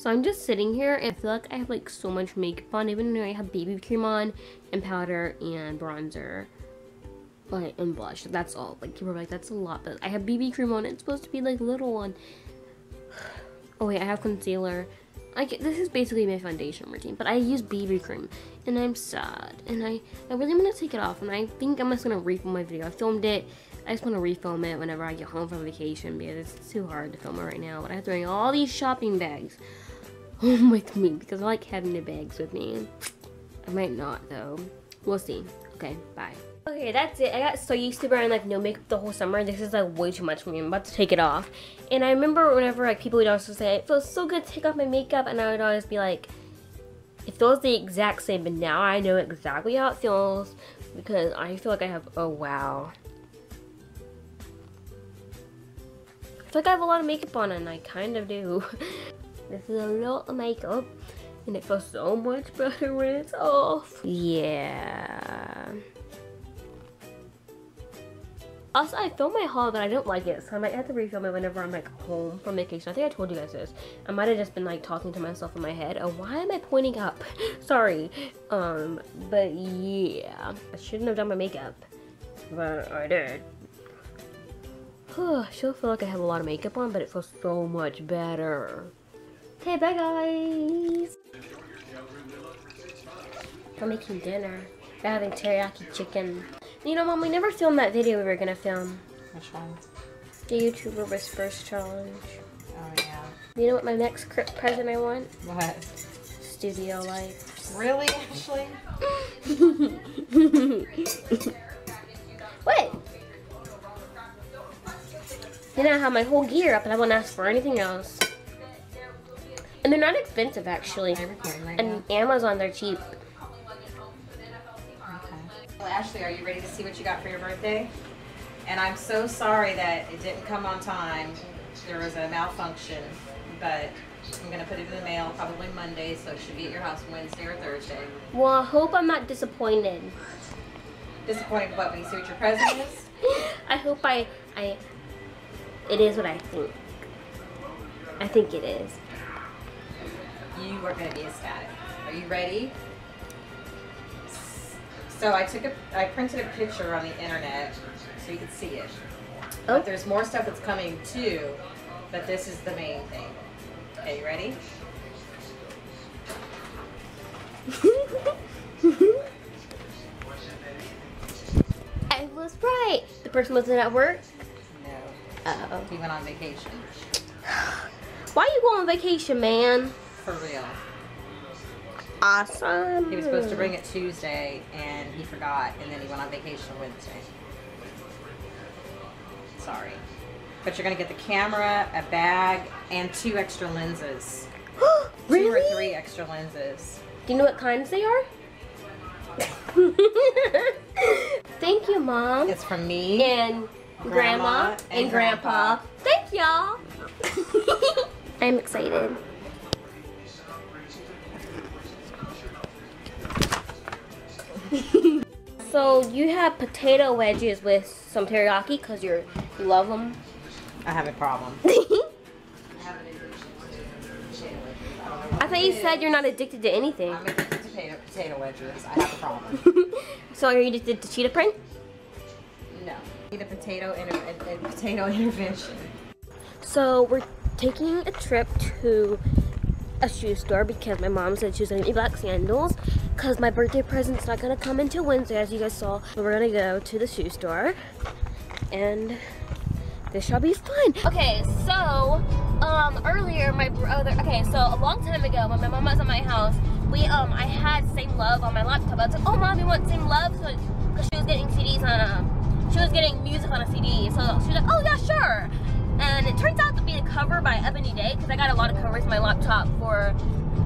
So I'm just sitting here and I feel like I have like so much makeup on even though I have BB cream on and powder and bronzer. Like, and blush. That's all. Like, people are like, that's a lot. But I have BB cream on. It's supposed to be like little one. Oh wait, I have concealer. Get, this is basically my foundation routine, but I use BB cream, and I'm sad, and I, I really want to take it off, and I think I'm just going to refilm my video. I filmed it, I just want to refilm it whenever I get home from vacation, because it's too hard to film it right now, but I have to bring all these shopping bags home with me, because I like having the bags with me. I might not, though. We'll see. Okay, bye. Okay, that's it. I got so used to wearing like no makeup the whole summer. This is like way too much for me. I'm about to take it off. And I remember whenever like people would also say, it feels so good to take off my makeup. And I would always be like, it feels the exact same. But now I know exactly how it feels because I feel like I have, oh wow. I feel like I have a lot of makeup on and I kind of do. this is a lot of makeup and it feels so much better when it's off. Yeah. Also, I filmed my haul, but I don't like it, so I might have to refilm it whenever I'm like home from vacation. I think I told you guys this. I might have just been like talking to myself in my head. Oh, why am I pointing up? Sorry. Um, but yeah, I shouldn't have done my makeup, but I did. I still feel like I have a lot of makeup on, but it feels so much better. Okay, bye guys. I'm making dinner. We're having teriyaki chicken. You know, Mom, we never filmed that video we were gonna film. Which one? The YouTuber Whispers Challenge. Oh, yeah. You know what my next present I want? What? Studio lights. Really, Ashleigh? what? Then I have my whole gear up and I won't ask for anything else. And they're not expensive actually. Right and now? Amazon they're cheap. Well, Ashleigh, are you ready to see what you got for your birthday? And I'm so sorry that it didn't come on time. There was a malfunction, but I'm gonna put it in the mail probably Monday, so it should be at your house Wednesday or Thursday. Well, I hope I'm not disappointed. Disappointed what? When you see what your present is? I hope I, I, it is what I think. I think it is. You are gonna be ecstatic. Are you ready? So I took a, I printed a picture on the internet so you could see it. Oh. But there's more stuff that's coming too, but this is the main thing. Okay, you ready? I was right. The person wasn't at work? No. Uh oh. He went on vacation. Why you go on vacation, man? For real. Awesome. He was supposed to bring it Tuesday and he forgot and then he went on vacation Wednesday. Sorry. But you're going to get the camera, a bag, and two extra lenses. really? Two or three extra lenses. Do you know what kinds they are? Thank you, Mom. It's from me. And Grandma, and, and Grandpa. Grandpa. Thank y'all. I'm excited. So you have potato wedges with some teriyaki because you you love them. I have a problem. I thought you said you're not addicted to anything. I'm addicted to potato, potato wedges. I have a problem. so are you addicted to cheetah print? No. Need a potato inter a, a potato intervention. So we're taking a trip to a shoe store because my mom said she was gonna me black sandals because my birthday present's not gonna come until Wednesday as you guys saw. So we're gonna go to the shoe store and this shall be fun. Okay, so um earlier my brother okay, so a long time ago when my mom was at my house, we um I had same love on my laptop. I was like, oh mom, you want same love? So because she was getting CDs on a she was getting music on a CD. So she was like, oh yeah, sure. And it turns out cover by Ebony Day because I got a lot of covers in my laptop for,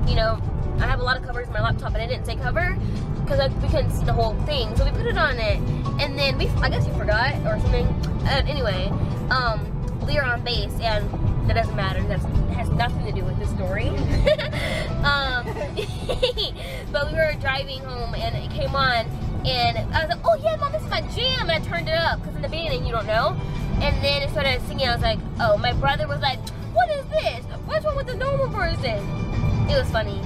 you know, I have a lot of covers in my laptop and I didn't say cover because we couldn't see the whole thing. So we put it on it and then we, I guess you forgot or something. Uh, anyway, um, we are on base and that doesn't matter. That has nothing to do with the story. um, but we were driving home and it came on and I was like, oh yeah, mom, this is my jam. And I turned it up because in the beginning you don't know. And then it started singing. I was like, oh, my brother was like, what is this? What's wrong with the normal version? It was funny.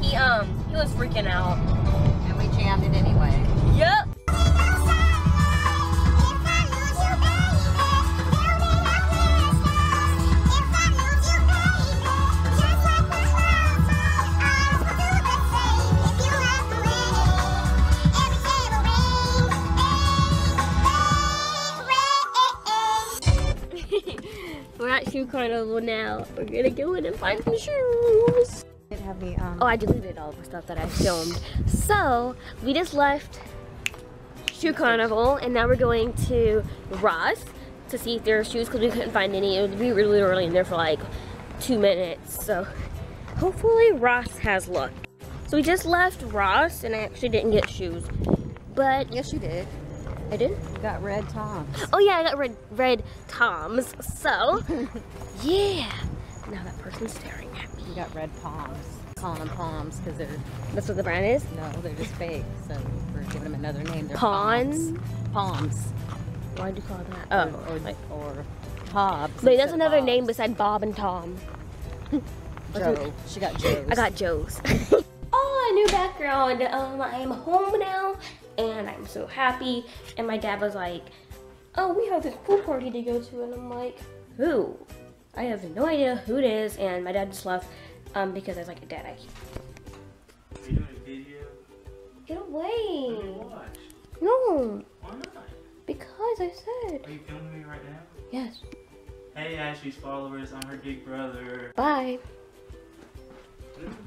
He um he was freaking out. And we jammed it anyway. Yep. Carnival now. We're gonna go in and find some shoes. Have the um Oh, I deleted all the stuff that I filmed. So we just left Shoe Carnival, and now we're going to Ross to see if there are shoes because we couldn't find any. It would be really early in there for like two minutes. So hopefully Ross has luck. So we just left Ross, and I actually didn't get shoes, but Yes you did. I did. You got red toms. Oh yeah, I got red red Toms. So yeah. Now that person's staring at me. You got red palms. Calling them palms because they're That's what the brand is. no, they're just fake. So we're giving them another name. They're Pawns? Palms. Why'd you call that? Oh, or, like, or Hobbs. wait, that's another Bobs. name besides Bob and Tom. Joe. She got Joe's. I got Joe's. oh, a new background. Um, I'm home now, and I'm so happy. And my dad was like, "Oh, we have this pool party to go to," and I'm like, "Who?" I have no idea who it is, and my dad just left um, because I was like, "Dad, I can't Are you doing a video? get away." No, Why not? because I said Are you filming me right now? yes. Hey, Ashleigh's followers, I'm her big brother. Bye.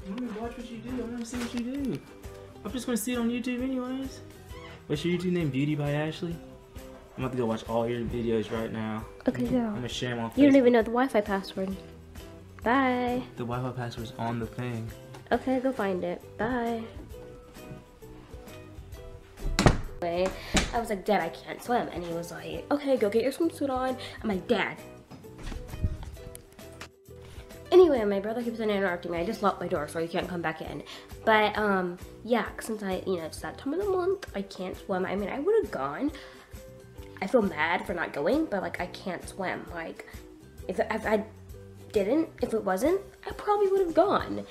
Let me watch what you do. I want to see what you do. I'm just gonna see it on YouTube anyways. What's your YouTube name? Beauty by Ashleigh. I'm about to go watch all your videos right now. Okay, go. I'm go. gonna share them on Facebook. You don't even know the Wi-Fi password. Bye. The Wi-Fi password's on the thing. Okay, go find it. Bye. Anyway, I was like, Dad, I can't swim. And he was like, okay, go get your swimsuit on. I'm like, Dad. Anyway, my brother keeps on interrupting me. I just locked my door so he can't come back in. But, um, yeah, since I, you know, it's that time of the month, I can't swim. I mean, I would have gone. I feel mad for not going, but, like, I can't swim. Like, if, if I didn't, if it wasn't, I probably would have gone.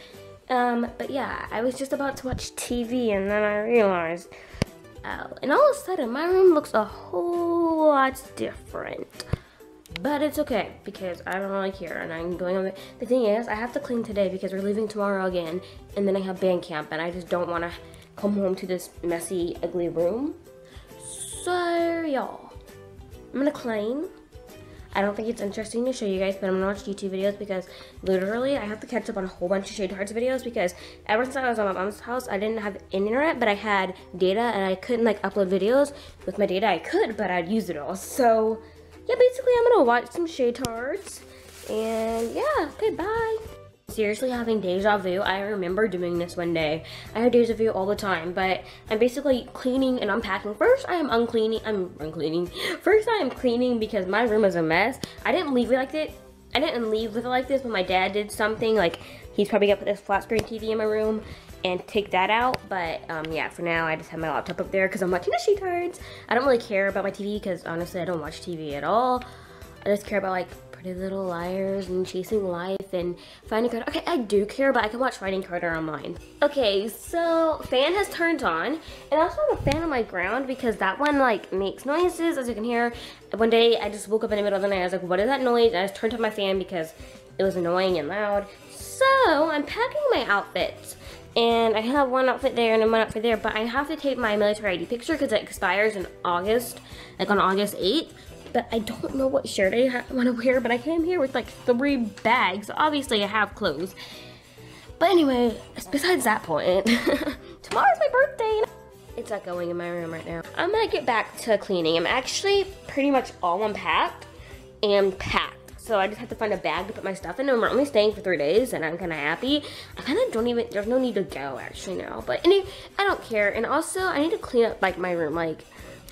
Um, but yeah, I was just about to watch TV and then I realized, oh, and all of a sudden my room looks a whole lot different. But it's okay because I don't really care and I'm going on the, the thing is I have to clean today because we're leaving tomorrow again and then I have band camp and I just don't want to come home to this messy, ugly room. So y'all, I'm gonna clean. I don't think it's interesting to show you guys, but I'm gonna watch YouTube videos because literally I have to catch up on a whole bunch of Shaytards videos because ever since I was on my mom's house, I didn't have internet, but I had data and I couldn't like upload videos. With my data, I could, but I'd use it all. So yeah, basically I'm gonna watch some Shaytards and yeah, okay, bye. Seriously having deja vu. I remember doing this one day. I have deja vu all the time, but I'm basically cleaning and unpacking. First, I am uncleaning. I'm uncleaning. First, I am cleaning because my room is a mess. I didn't leave it like that. I didn't leave with it like this, but my dad did something. Like he's probably gonna put this flat screen TV in my room and take that out. But um, yeah, for now, I just have my laptop up there because I'm watching the Shaytards. I don't really care about my TV because honestly, I don't watch TV at all. I just care about like Pretty Little Liars and Chasing Life and Finding Carter. Okay, I do care, but I can watch Finding Carter online. Okay, so fan has turned on, and I also have a fan on my ground because that one like makes noises, as you can hear. One day I just woke up in the middle of the night. I was like, "What is that noise?" And I just turned on my fan because it was annoying and loud. So I'm packing my outfits. And I have one outfit there and one outfit there, but I have to take my military ID picture because it expires in August, like on August 8th but I don't know what shirt I want to wear. But I came here with like three bags. Obviously, I have clothes. But anyway, besides that point, tomorrow's my birthday. It's not going in my room right now. I'm gonna get back to cleaning. I'm actually pretty much all unpacked and packed. So I just have to find a bag to put my stuff in. And we're only staying for three days, and I'm kind of happy. I kind of don't even. There's no need to go actually now. But anyway, I don't care. And also, I need to clean up like my room. Like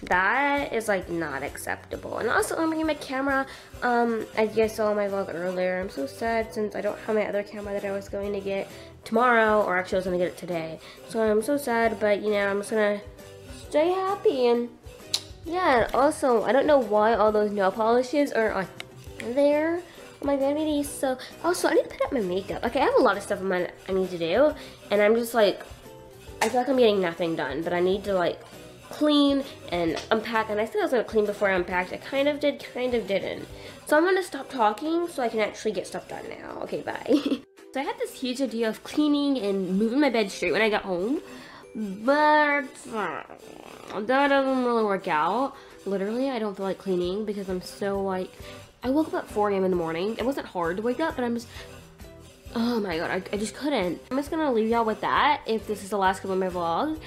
that is like not acceptable. And also I'm bringing my camera. Um, as you guys saw in my vlog earlier, I'm so sad since I don't have my other camera that I was going to get tomorrow, or actually I was gonna get it today. So I'm so sad, but you know, I'm just gonna stay happy and yeah, also I don't know why all those nail polishes are on there on my vanity. So also I need to put up my makeup. Okay, I have a lot of stuff my I need to do, and I'm just like, I feel like I'm getting nothing done. But I need to like clean and unpack. And I said I was gonna clean before I unpacked. I kind of did, kind of didn't. So I'm gonna stop talking so I can actually get stuff done now. Okay, bye. so I had this huge idea of cleaning and moving my bed straight when I got home, but uh, that doesn't really work out. Literally, I don't feel like cleaning because I'm so like, I woke up at 4 a.m. in the morning. It wasn't hard to wake up, but I'm just, oh my god, I, I just couldn't. I'm just gonna leave y'all with that if this is the last couple of my vlogs.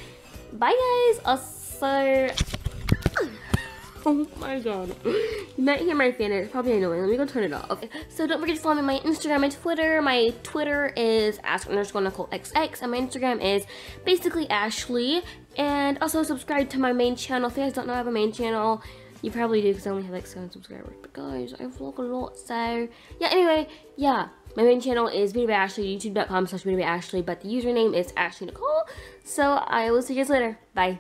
Bye guys, also, oh my god. You might hear my fan, it's probably annoying. Let me go turn it off. So don't forget to follow me on my Instagram and Twitter. My Twitter is ask underscore Nicole XX and my Instagram is basically Ashleigh. And also subscribe to my main channel. If you guys don't know I have a main channel, you probably do because I only have like 7 subscribers. But guys, I vlog a lot, so yeah, anyway, yeah. My main channel is Ashleigh, youtube.com slash Ashleigh, but the username is Ashleigh Nicole. So I will see you guys later. Bye.